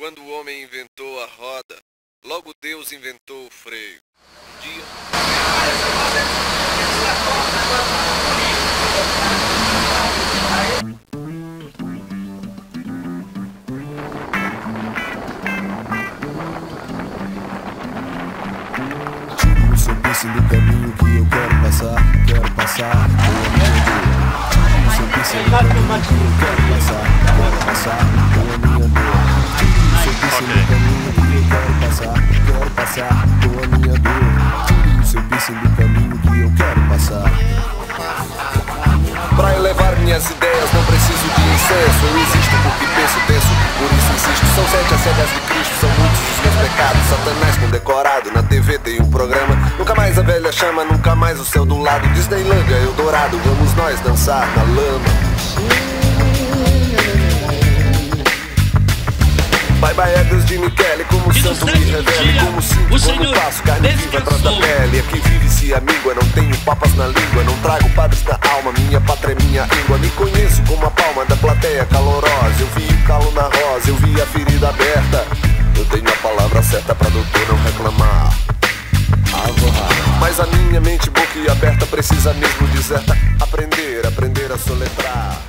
Quando o homem inventou a roda, logo Deus inventou o freio. Um dia. O seu piercing do caminho que eu quero passar, quero passar o seu piercing do caminho que eu quero passar Minhas ideias não preciso de incenso. Eu existo porque penso, penso, por isso insisto. São sete as cegas de Cristo, são muitos os meus pecados. Satanás condecorado, na TV tem um programa. Nunca mais a velha chama, nunca mais o céu do lado. Disneylândia, Eldorado, vamos nós dançar na lama. Bye bye é Deus de Michele, como santo me revele Como sinto, o como Senhor passo, carne viva atrás da pele. Aqui vive-se a míngua, não tenho papas na língua Não trago eu vi a ferida aberta. Eu tenho a palavra certa pra doutor não reclamar. Mas a minha mente boca aberta precisa mesmo deserta. Aprender, aprender a soletrar